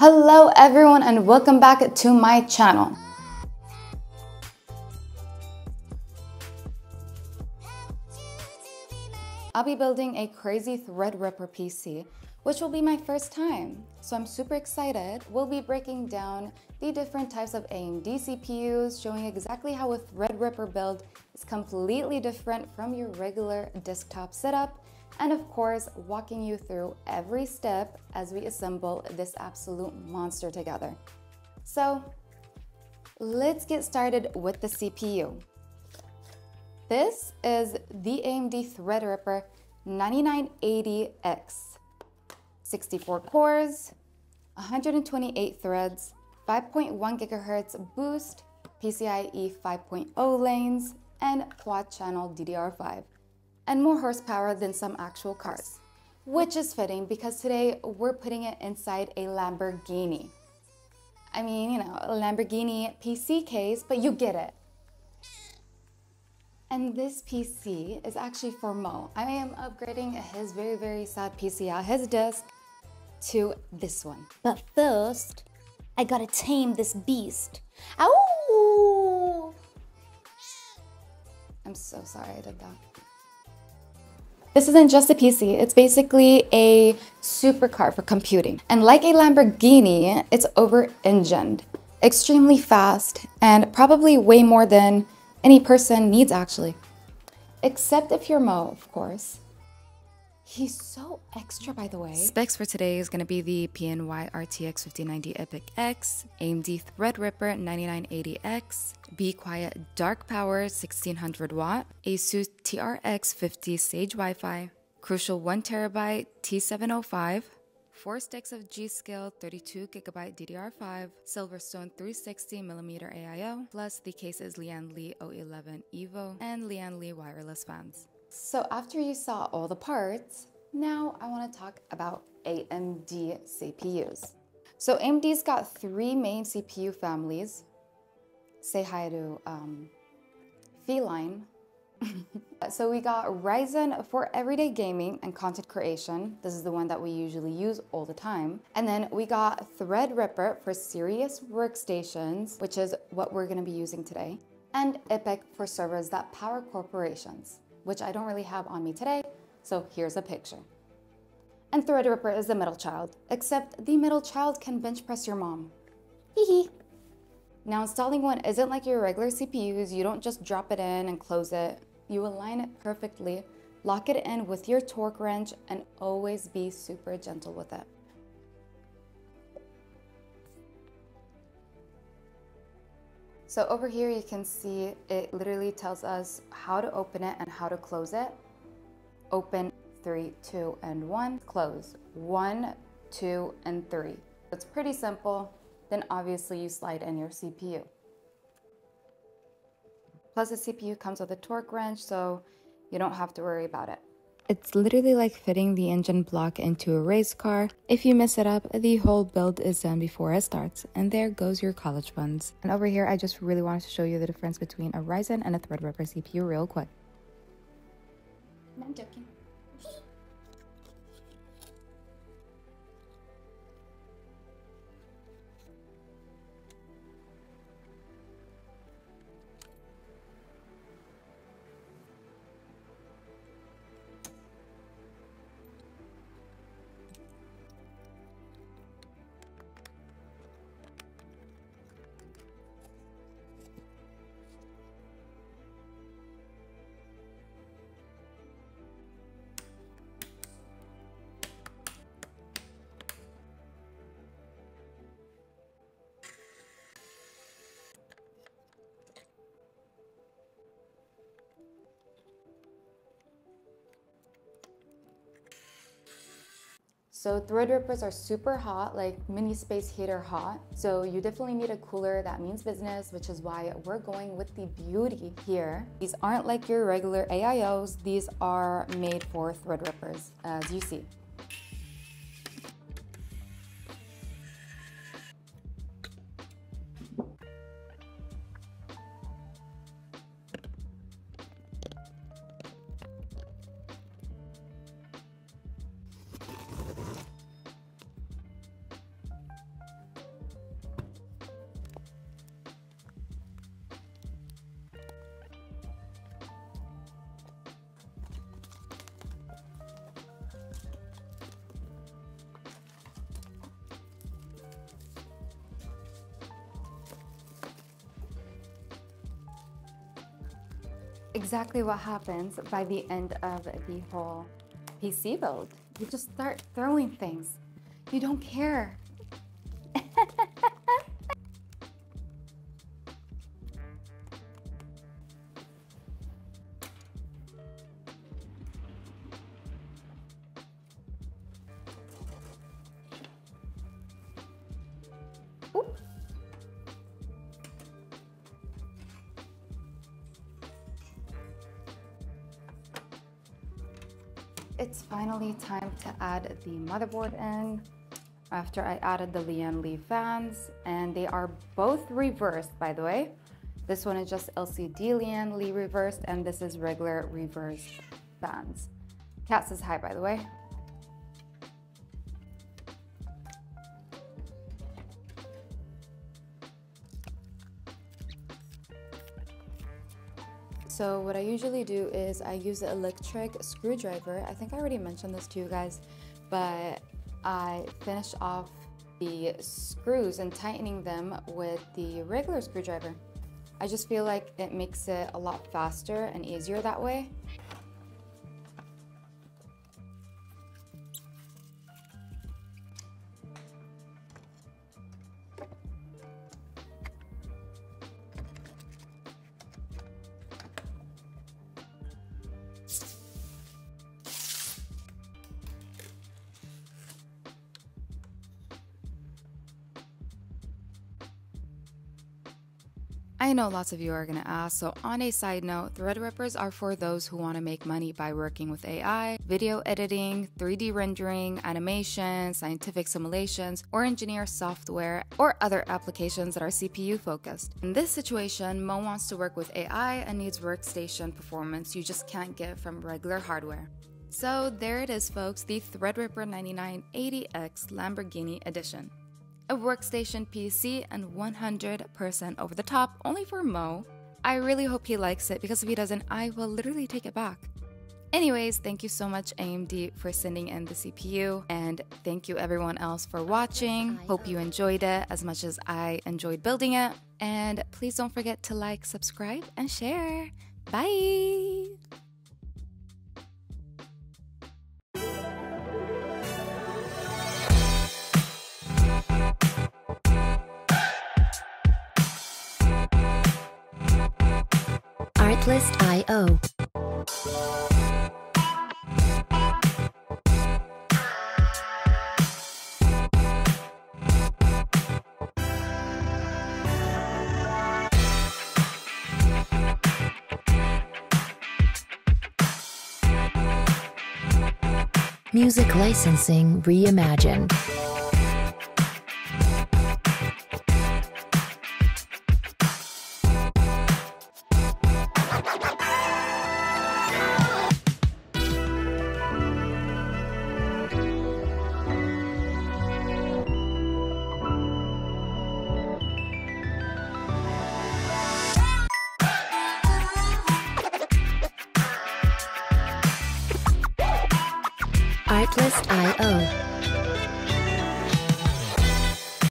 Hello everyone and welcome back to my channel. I'll be building a crazy Threadripper PC, which will be my first time. So I'm super excited. We'll be breaking down the different types of AMD CPUs, showing exactly how a Threadripper build is completely different from your regular desktop setup, and of course, walking you through every step as we assemble this absolute monster together. So let's get started with the CPU. This is the AMD Threadripper 9980X. 64 cores, 128 threads, 5.1 gigahertz boost, PCIe 5.0 lanes, and quad channel DDR5, and more horsepower than some actual cars. Which is fitting because today we're putting it inside a Lamborghini. I mean, you know, a Lamborghini PC case, but you get it. And this PC is actually for Mo. I am upgrading his very, very sad PC at his desk to this one. But first, I gotta tame this beast. Ow! I'm so sorry I did that. This isn't just a PC, it's basically a supercar for computing. And like a Lamborghini, it's over-engined, extremely fast, and probably way more than any person needs actually. Except if you're Mo, of course. He's so extra, by the way. Specs for today is going to be the PNY RTX 5090 Epic X, AMD Threadripper 9980X, Be Quiet Dark Power 1600 Watt, ASUS TRX 50 Sage Wi-Fi, Crucial 1TB T705, 4 sticks of G.Skill 32GB DDR5, Silverstone 360mm AIO, plus the cases Lian Li O11 Evo and Lian Li wireless fans. So after you saw all the parts, now I want to talk about AMD CPUs. So AMD's got three main CPU families. Say hi to um, Feline, so we got Ryzen for everyday gaming and content creation. This is the one that we usually use all the time. And then we got Threadripper for serious workstations, which is what we're gonna be using today. And EPYC for servers that power corporations, which I don't really have on me today, so here's a picture. And Threadripper is the middle child, except the middle child can bench press your mom. Hee Now installing one isn't like your regular CPUs, you don't just drop it in and close it you align it perfectly, lock it in with your torque wrench, and always be super gentle with it. So over here you can see it literally tells us how to open it and how to close it. Open, three, two, and one. Close, one, two, and three. It's pretty simple. Then obviously you slide in your CPU. Plus the CPU comes with a torque wrench, so you don't have to worry about it. It's literally like fitting the engine block into a race car. If you mess it up, the whole build is done before it starts. And there goes your college funds. And over here, I just really wanted to show you the difference between a Ryzen and a Threadripper CPU real quick. I'm joking. So Threadrippers are super hot, like mini space heater hot. So you definitely need a cooler that means business, which is why we're going with the beauty here. These aren't like your regular AIOs. These are made for Threadrippers, as you see. Exactly what happens by the end of the whole PC build. You just start throwing things. You don't care. It's finally time to add the motherboard in after I added the Lian Li fans and they are both reversed by the way. This one is just LCD Lian Li reversed and this is regular reversed fans. Cat says hi by the way. So what I usually do is I use the electric screwdriver. I think I already mentioned this to you guys, but I finish off the screws and tightening them with the regular screwdriver. I just feel like it makes it a lot faster and easier that way. I know lots of you are going to ask, so on a side note, Threadrippers are for those who want to make money by working with AI, video editing, 3D rendering, animation, scientific simulations, or engineer software or other applications that are CPU focused. In this situation, Mo wants to work with AI and needs workstation performance you just can't get from regular hardware. So there it is folks, the Threadripper 9980X Lamborghini Edition a workstation PC, and 100% over the top, only for Mo. I really hope he likes it because if he doesn't, I will literally take it back. Anyways, thank you so much AMD for sending in the CPU and thank you everyone else for watching. Hope you enjoyed it as much as I enjoyed building it. And please don't forget to like, subscribe, and share. Bye! Artlist.io. Music licensing reimagined. Artlist.io.